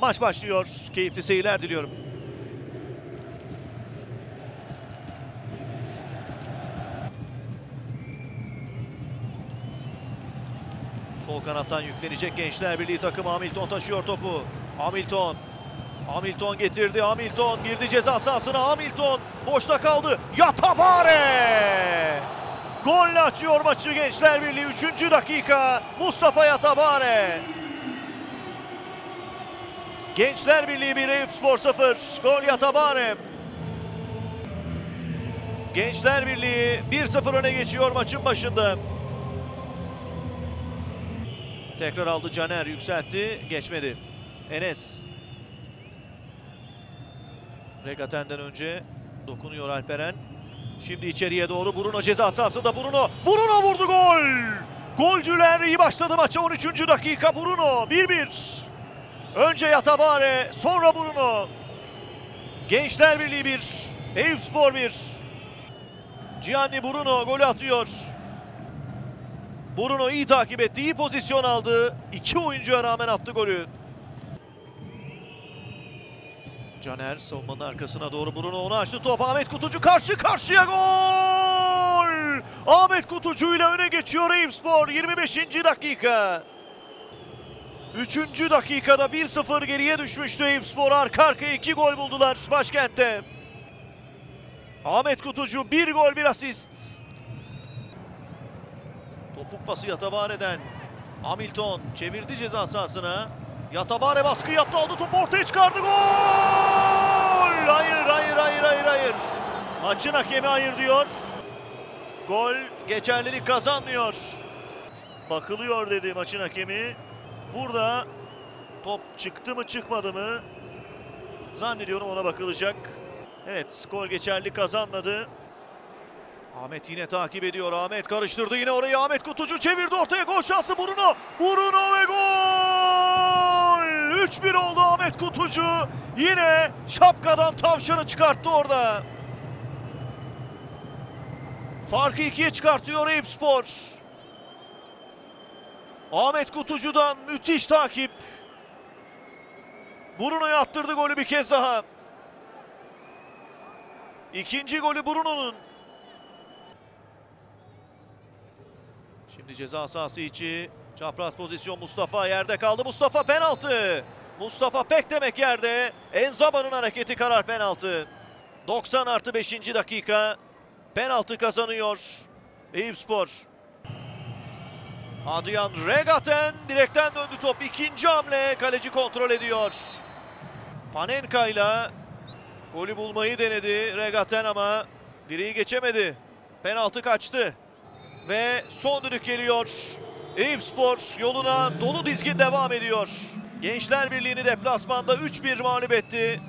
Maç başlıyor. Keyifli seyirler diliyorum. Sol kanattan yüklenecek Gençler Birliği takımı Hamilton taşıyor topu. Hamilton. Hamilton getirdi. Hamilton girdi ceza sahasına. Hamilton boşta kaldı. Yatabare! Golle açıyor maçı Gençler Birliği 3. dakika. Mustafa Yatabare. Gençler Birliği 1 Eyüpspor 0. Gol Yatabare. Gençler Birliği 1-0 öne geçiyor maçın başında. Tekrar aldı Caner yükseltti. Geçmedi. Enes. Regaten'den önce dokunuyor Alperen. Şimdi içeriye doğru Bruno ceza sahasında Bruno. Bruno vurdu gol. Golcüler iyi başladı maça 13. dakika Bruno 1-1. Önce Yatabare sonra Bruno. Gençler Birliği 1, Eyüpspor 1. Gianni Bruno golü atıyor. Bruno iyi takip etti, iyi pozisyon aldı. İki oyuncuya rağmen attı golü. Caner savunmanın arkasına doğru Bruno onu açtı. Top Ahmet Kutucu karşı karşıya gol! Ahmet Kutucu ile öne geçiyor Eyüpspor 25. dakika. 3. dakikada 1-0 geriye düşmüştü Eyüpspor. Arka arkaya 2 gol buldular başkentte. Ahmet Kutucu bir gol bir asist. Topuk pası Yatabare'den. Hamilton çevirdi ceza sahasına. Yatabare baskı yaptı aldı topu ortaya çıkardı gol! Hayır hayır hayır hayır hayır. Maçın hakemi hayır diyor. Gol geçerlilik kazanmıyor. Bakılıyor dedi maçın hakemi. Burada top çıktı mı çıkmadı mı? Zannediyorum ona bakılacak. Evet gol geçerli kazanmadı. Ahmet yine takip ediyor. Ahmet karıştırdı yine orayı. Ahmet Kutucu çevirdi ortaya. Gol şansı Bruno. Bruno ve gol! 3-1 oldu Ahmet Kutucu. Yine şapkadan tavşanı çıkarttı orada. Farkı ikiye çıkartıyor Eyüpspor. Ahmet Kutucu'dan müthiş takip. Bruno'ya attırdı golü bir kez daha. İkinci golü Bruno'nun. Şimdi ceza sahası içi. Çapraz pozisyon Mustafa yerde kaldı. Mustafa penaltı. Mustafa pek demek yerde. Enzaba'nın hareketi karar penaltı. 90 artı 5. dakika. Penaltı kazanıyor Eyüpspor. Adrian Regaten direkten döndü top. İkinci hamle kaleci kontrol ediyor. Panenka ile golü bulmayı denedi Regaten ama direği geçemedi. Penaltı kaçtı. Ve son düdük geliyor. Eyüpspor yoluna dolu dizgin devam ediyor. Gençler Birliği'ni deplasmanda 3-1 mağlup etti.